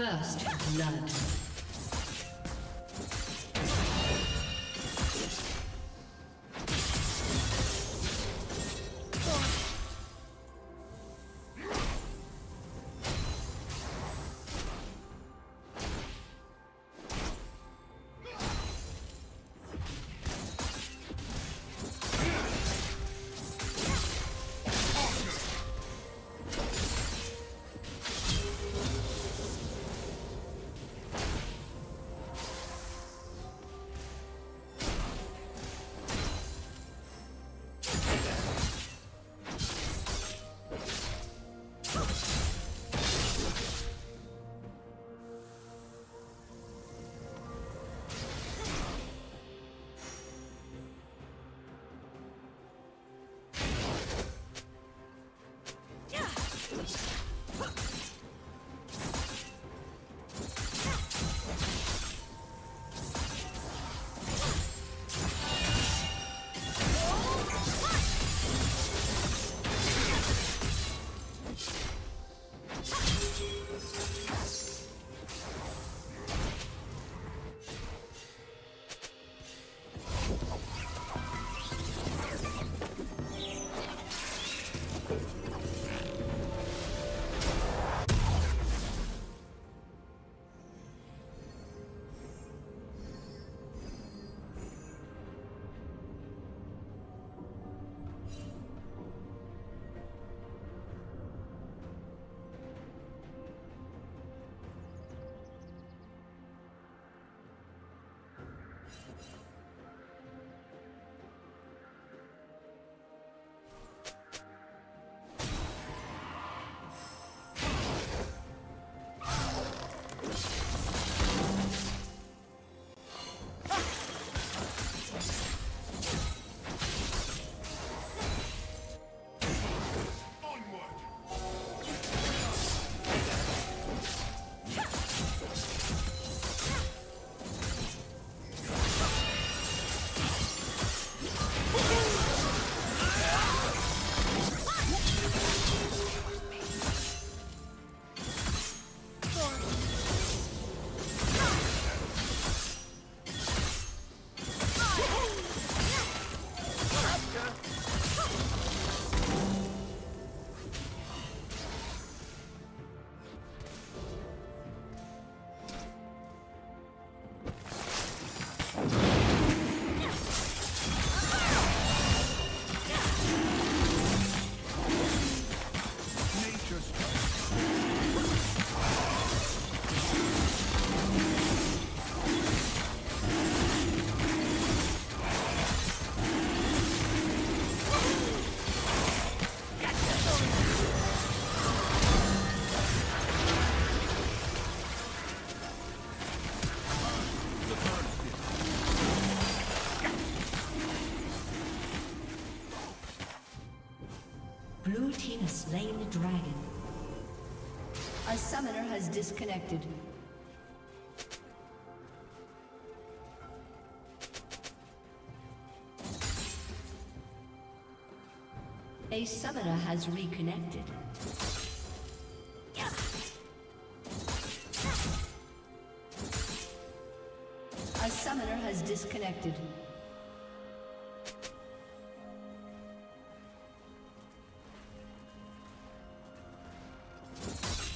First blood. Dragon. A summoner has disconnected. A summoner has reconnected.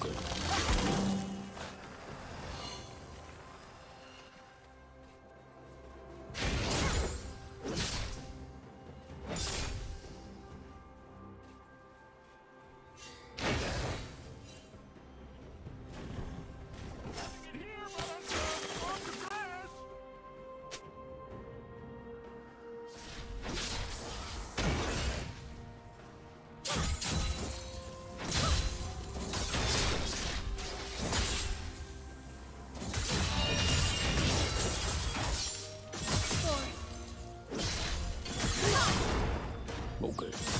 Okay. Okay.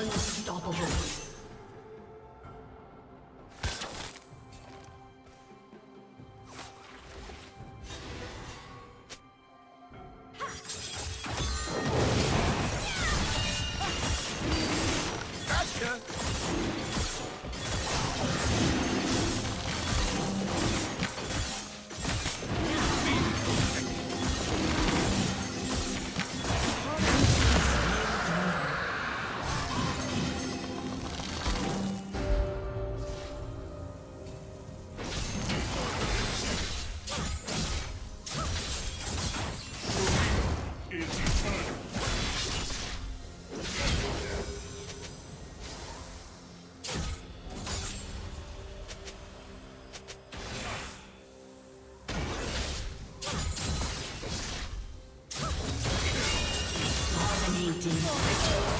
Unstoppable. Dominating.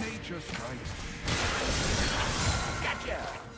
Nature strikes. Gotcha.